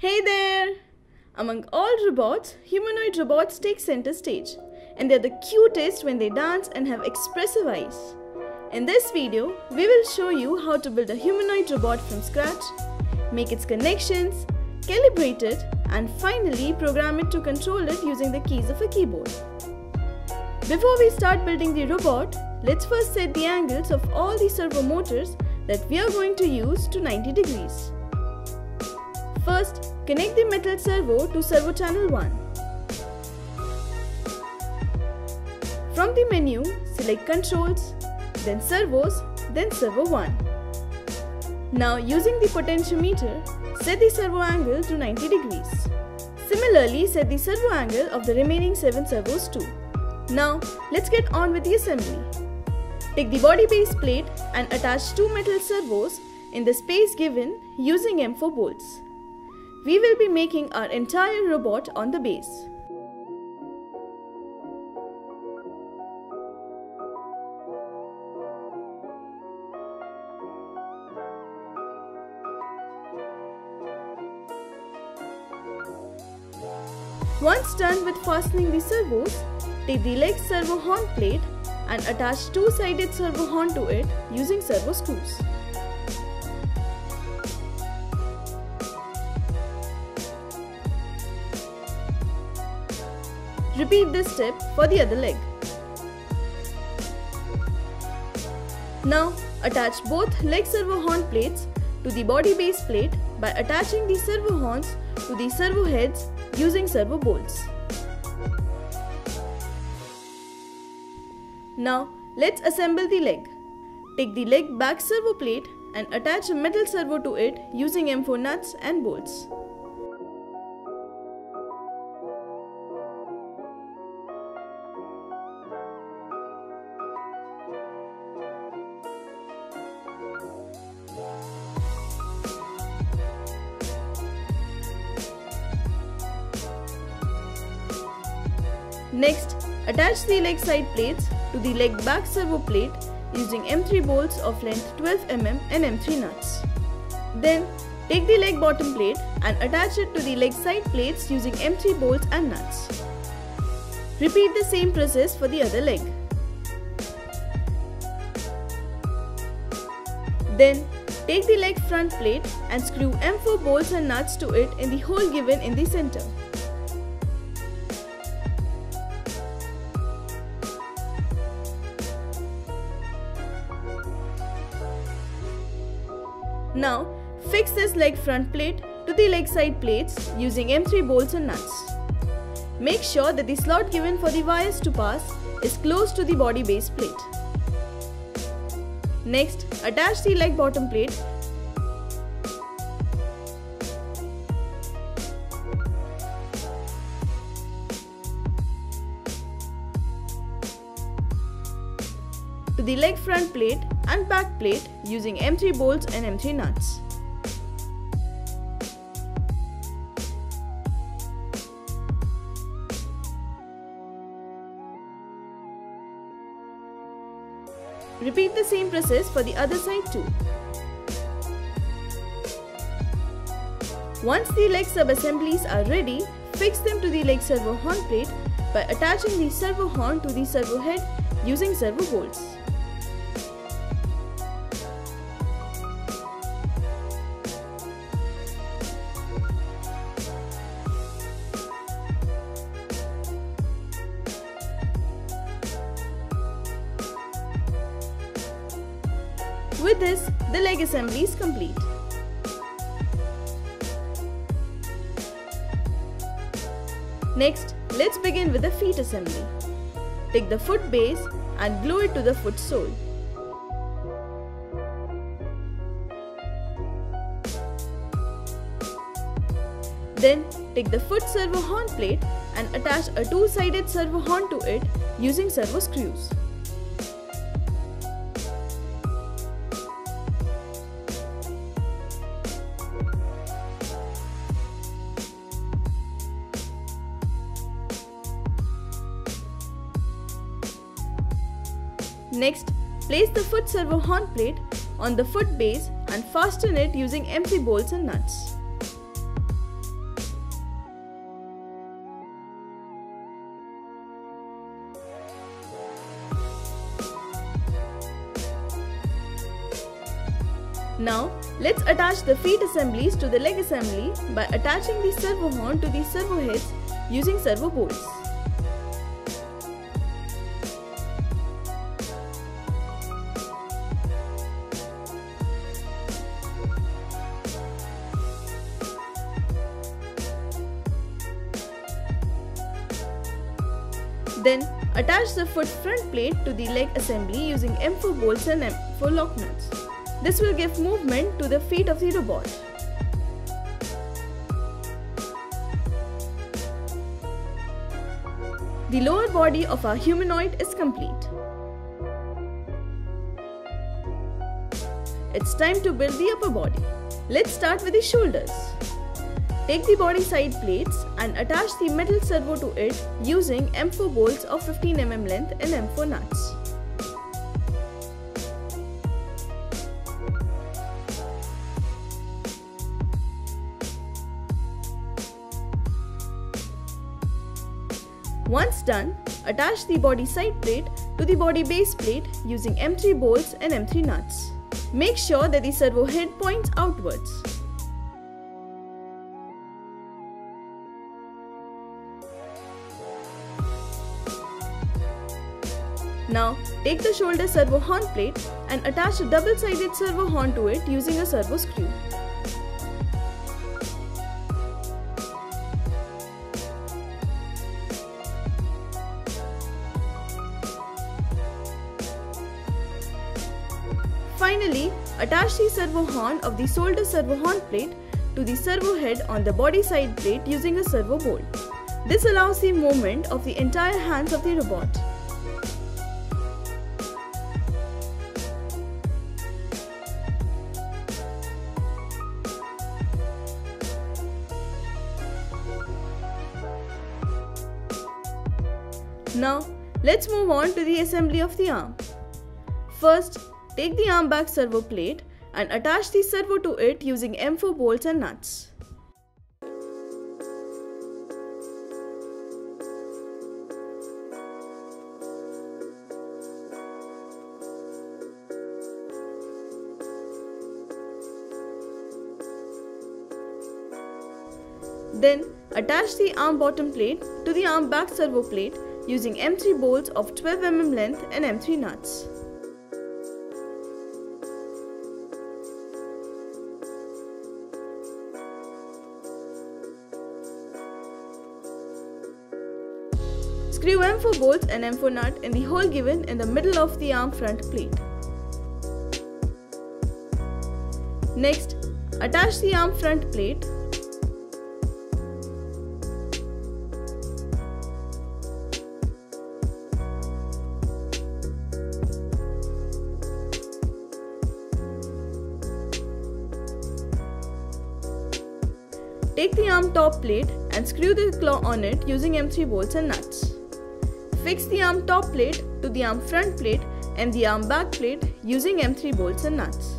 Hey there! Among all robots, humanoid robots take center stage, and they're the cutest when they dance and have expressive eyes. In this video, we will show you how to build a humanoid robot from scratch, make its connections, calibrate it, and finally program it to control it using the keys of a keyboard. Before we start building the robot, let's first set the angles of all the servo motors that we are going to use to 90 degrees. First, connect the metal servo to servo channel 1. From the menu, select controls, then servos, then servo 1. Now using the potentiometer, set the servo angle to 90 degrees. Similarly, set the servo angle of the remaining 7 servos too. Now, let's get on with the assembly. Take the body base plate and attach two metal servos in the space given using M4 bolts. We will be making our entire robot on the base. Once done with fastening the servos, take the leg servo horn plate and attach two-sided servo horn to it using servo screws. Repeat this step for the other leg. Now attach both leg servo horn plates to the body base plate by attaching the servo horns to the servo heads using servo bolts. Now let's assemble the leg. Take the leg back servo plate and attach a metal servo to it using M4 nuts and bolts. Attach the leg side plates to the leg back servo plate using M3 bolts of length 12 mm and M3 nuts. Then, take the leg bottom plate and attach it to the leg side plates using M3 bolts and nuts. Repeat the same process for the other leg. Then, take the leg front plate and screw M4 bolts and nuts to it in the hole given in the center. Fix this leg front plate to the leg side plates using M3 bolts and nuts. Make sure that the slot given for the wires to pass is close to the body base plate. Next, attach the leg bottom plate to the leg front plate and back plate using M3 bolts and M3 nuts. Repeat the same process for the other side too. Once the leg sub-assemblies are ready, fix them to the leg servo horn plate by attaching the servo horn to the servo head using servo bolts. Assembly is complete. Next, let's begin with the feet assembly. Take the foot base and glue it to the foot sole. Then, take the foot servo horn plate and attach a two-sided servo horn to it using servo screws. Next, place the foot servo horn plate on the foot base and fasten it using M3 bolts and nuts. Now, let's attach the feet assemblies to the leg assembly by attaching the servo horn to the servo heads using servo bolts. Then attach the foot front plate to the leg assembly using M4 bolts and M4 lock nuts. This will give movement to the feet of the robot. The lower body of our humanoid is complete. It's time to build the upper body. Let's start with the shoulders. Take the body side plates and attach the metal servo to it using M4 bolts of 15mm length and M4 nuts. Once done, attach the body side plate to the body base plate using M3 bolts and M3 nuts. Make sure that the servo head points outwards. Now, take the shoulder servo horn plate and attach a double-sided servo horn to it using a servo screw. Finally, attach the servo horn of the shoulder servo horn plate to the servo head on the body side plate using a servo bolt. This allows the movement of the entire hands of the robot. Now, let's move on to the assembly of the arm. First, take the arm back servo plate and attach the servo to it using M4 bolts and nuts. Then attach the arm bottom plate to the arm back servo plate using M3 bolts of 12mm length and M3 nuts. Screw M4 bolts and M4 nut in the hole given in the middle of the arm front plate. Next, attach the arm front plate Take the arm top plate and screw the claw on it using M3 bolts and nuts. Fix the arm top plate to the arm front plate and the arm back plate using M3 bolts and nuts.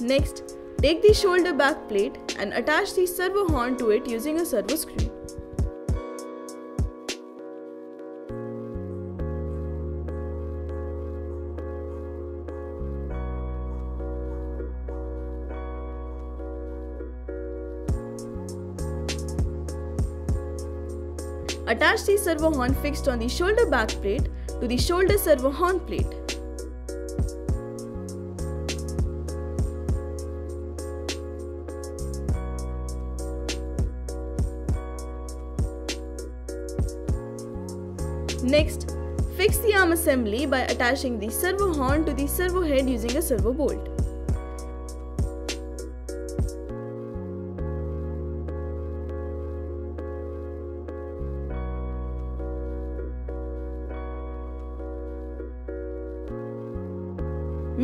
Next, take the shoulder back plate and attach the servo horn to it using a servo screw. Attach the servo horn fixed on the shoulder back plate to the shoulder servo horn plate. Next, fix the arm assembly by attaching the servo horn to the servo head using a servo bolt.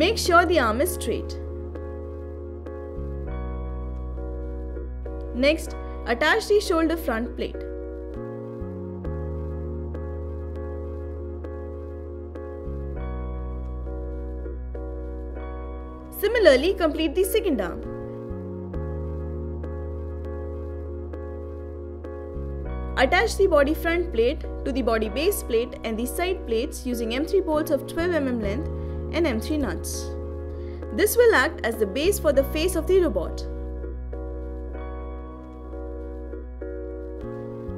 Make sure the arm is straight. Next, attach the shoulder front plate. Similarly, complete the second arm. Attach the body front plate to the body base plate and the side plates using M3 bolts of 12 mm length and M3 nuts. This will act as the base for the face of the robot.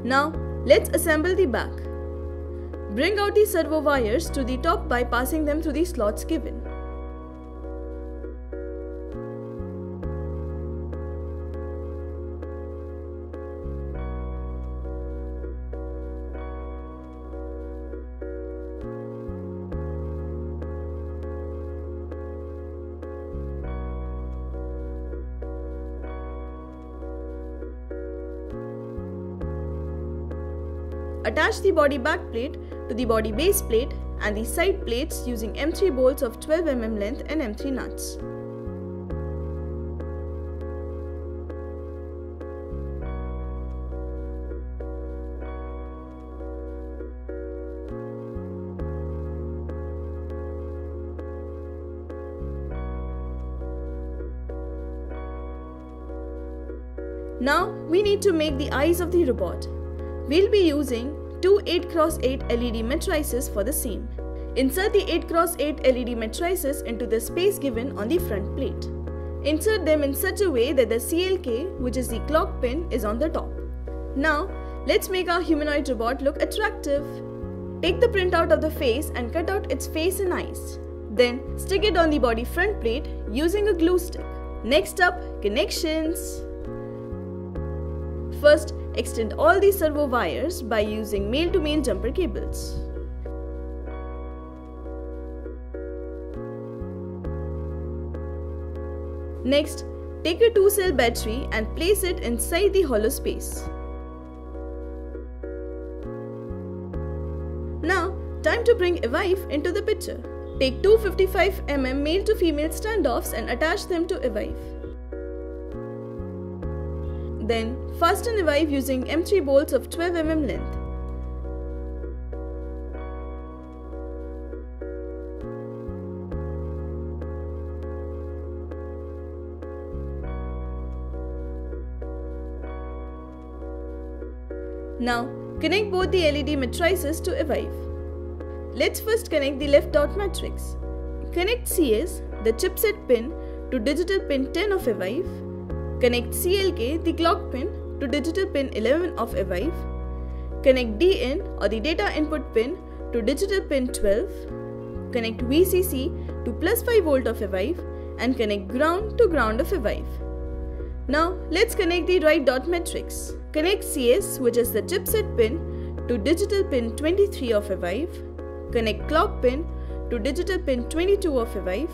Now, let's assemble the back. Bring out the servo wires to the top by passing them through the slots given. Attach the body back plate to the body base plate and the side plates using M3 bolts of 12 mm length and M3 nuts. Now we need to make the eyes of the robot. We'll be using two 8x8 LED matrices for the same. Insert the 8x8 LED matrices into the space given on the front plate. Insert them in such a way that the CLK, which is the clock pin, is on the top. Now, let's make our humanoid robot look attractive. Take the printout of the face and cut out its face and eyes. Then, stick it on the body front plate using a glue stick. Next up, connections. First, extend all the servo wires by using male-to-male jumper cables. Next, take a 2-cell battery and place it inside the hollow space. Now, time to bring Evive into the picture. Take two 55mm male to female standoffs and attach them to Evive. Then fasten Evive using M3 bolts of 12 mm length. Now connect both the LED matrices to Evive. Let's first connect the left dot matrix. Connect CS, the chipset pin, to digital pin 10 of Evive Connect CLK, the clock pin, to digital pin 11 of Evive. Connect DIN or the data input pin to digital pin 12. Connect VCC to plus 5 volt of Evive and connect ground to ground of Evive. Now let's connect the right dot matrix. Connect CS which is the chipset pin to digital pin 23 of Evive. Connect clock pin to digital pin 22 of Evive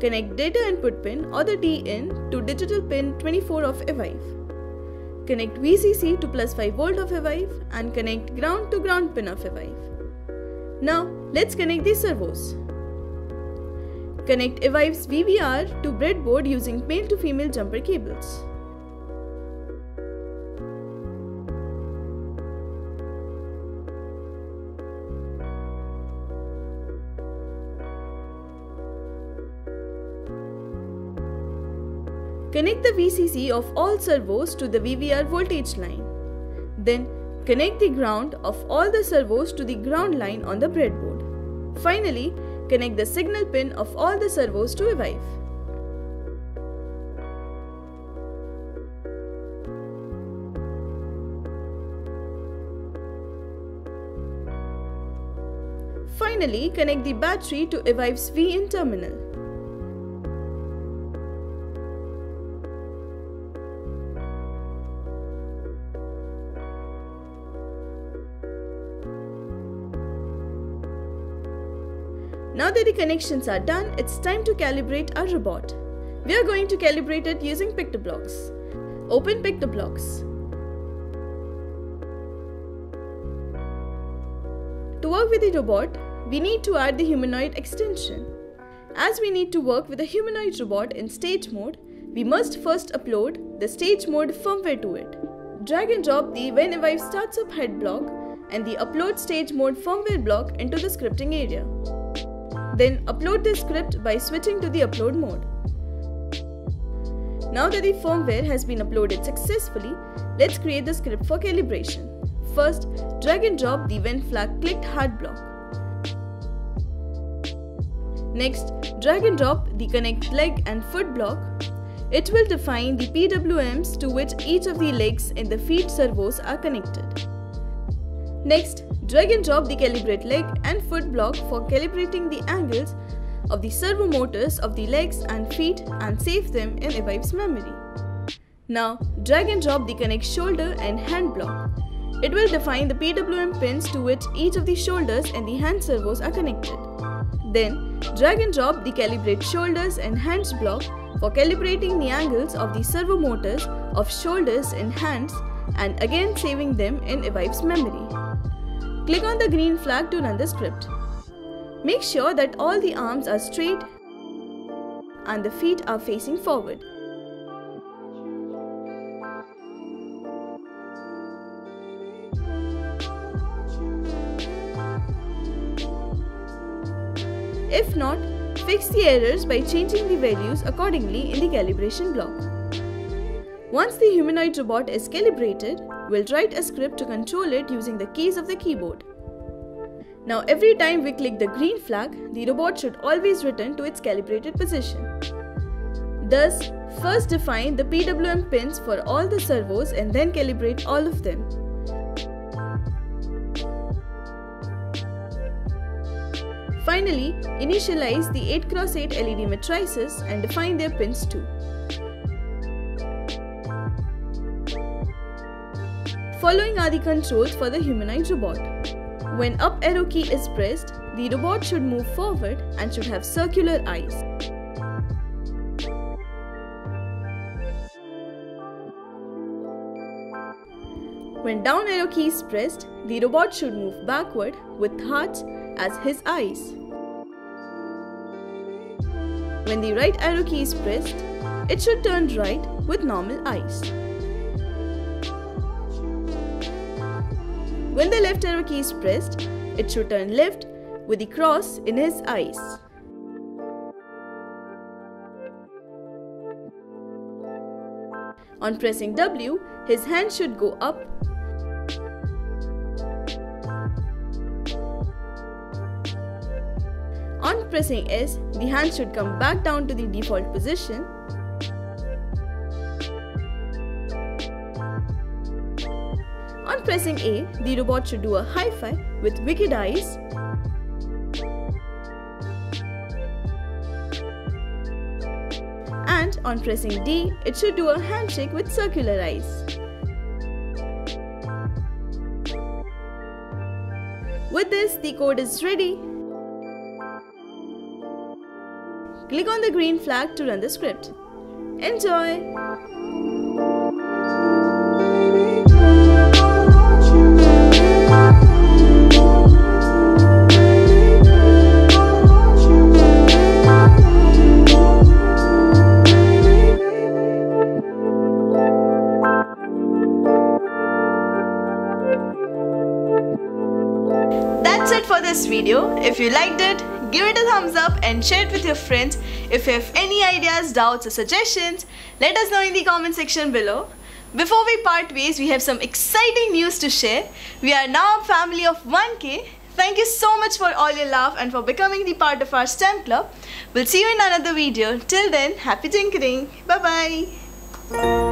Connect data input pin or the DIN to digital pin 24 of Evive. Connect VCC to plus 5 volt of Evive and connect ground to ground pin of Evive. Now let's connect the servos. Connect Evive's VVR to breadboard using male to female jumper cables. Connect the VCC of all servos to the VVR voltage line. Then connect the ground of all the servos to the ground line on the breadboard. Finally, connect the signal pin of all the servos to Evive. Finally, connect the battery to Evive's V-in terminal. Now that the connections are done, it's time to calibrate our robot. We are going to calibrate it using PictoBlox. Open PictoBlox. To work with the robot, we need to add the humanoid extension. As we need to work with a humanoid robot in stage mode, we must first upload the stage mode firmware to it. Drag and drop the when Evive starts up hat block and the upload stage mode firmware block into the scripting area. Then upload the script by switching to the upload mode. Now that the firmware has been uploaded successfully, let's create the script for calibration. First, drag and drop the when flag clicked hat block. Next, drag and drop the connect leg and foot block. It will define the PWMs to which each of the legs in the feet servos are connected. Next, drag and drop the calibrate leg and foot block for calibrating the angles of the servo motors of the legs and feet and save them in Evive's memory. Now, drag and drop the connect shoulder and hand block. It will define the PWM pins to which each of the shoulders and the hand servos are connected. Then, drag and drop the calibrate shoulders and hands block for calibrating the angles of the servo motors of shoulders and hands and again saving them in Evive's memory. Click on the green flag to run the script. Make sure that all the arms are straight and the feet are facing forward. If not, fix the errors by changing the values accordingly in the calibration block. Once the humanoid robot is calibrated, we'll write a script to control it using the keys of the keyboard. Now every time we click the green flag, the robot should always return to its calibrated position. Thus, first define the PWM pins for all the servos and then calibrate all of them. Finally, initialize the 8x8 LED matrices and define their pins too. Following are the controls for the humanoid robot. When up arrow key is pressed, the robot should move forward and should have circular eyes. When down arrow key is pressed, the robot should move backward with hearts as his eyes. When the right arrow key is pressed, it should turn right with normal eyes. When the left arrow key is pressed, it should turn left with the cross in his eyes. On pressing W, his hand should go up On pressing S, the hand should come back down to the default position. Pressing A, the robot should do a high five with wicked eyes. And on pressing D, it should do a handshake with circular eyes. With this, the code is ready. Click on the green flag to run the script. Enjoy! For this video. If you liked it, give it a thumbs up and share it with your friends. If you have any ideas, doubts or suggestions, let us know in the comment section below. Before we part ways, we have some exciting news to share. We are now a family of 1k. Thank you so much for all your love and for becoming the part of our STEM club. We'll see you in another video. Till then, happy tinkering. Bye bye.